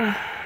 Ugh.